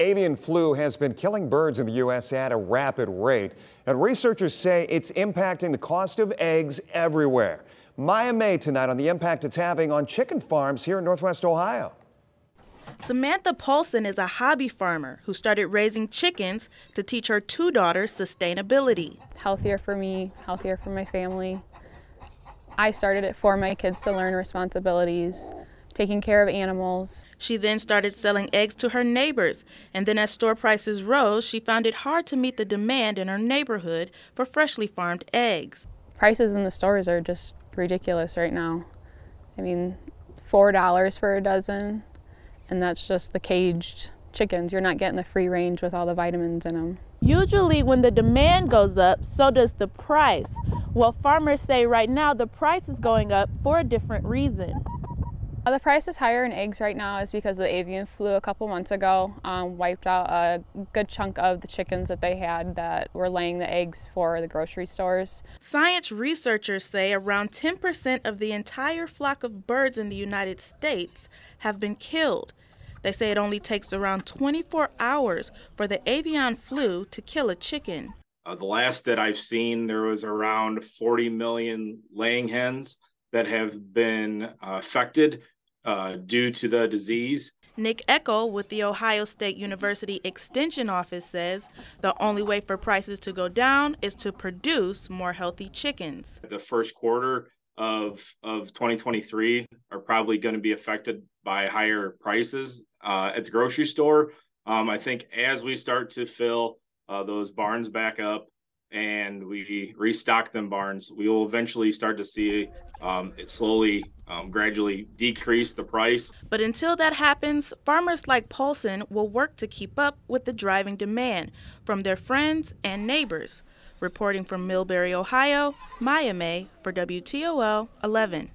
Avian flu has been killing birds in the U.S. at a rapid rate, and researchers say it's impacting the cost of eggs everywhere. Maya May tonight on the impact it's having on chicken farms here in Northwest Ohio. Samantha Poulson is a hobby farmer who started raising chickens to teach her two daughters sustainability. Healthier for me, healthier for my family. I started it for my kids to learn responsibilities, taking care of animals. She then started selling eggs to her neighbors, and then as store prices rose, she found it hard to meet the demand in her neighborhood for freshly farmed eggs. Prices in the stores are just ridiculous right now. I mean, $4 for a dozen, and that's just the caged chickens. You're not getting the free range with all the vitamins in them. Usually, when the demand goes up, so does the price. Well, farmers say right now the price is going up for a different reason. Uh, the price is higher in eggs right now is because the avian flu a couple months ago um, wiped out a good chunk of the chickens that they had that were laying the eggs for the grocery stores. Science researchers say around 10% of the entire flock of birds in the United States have been killed. They say it only takes around 24 hours for the avian flu to kill a chicken. Uh, the last that I've seen, there was around 40 million laying hens that have been uh, affected uh, due to the disease. Nick Eckel with the Ohio State University Extension Office says the only way for prices to go down is to produce more healthy chickens. The first quarter of, of 2023 are probably going to be affected by higher prices uh, at the grocery store. Um, I think as we start to fill uh, those barns back up and we restock them barns, we will eventually start to see um, it slowly, um, gradually decrease the price. But until that happens, farmers like Poulson will work to keep up with the driving demand from their friends and neighbors. Reporting from Millbury, Ohio, Maya May for WTOL 11.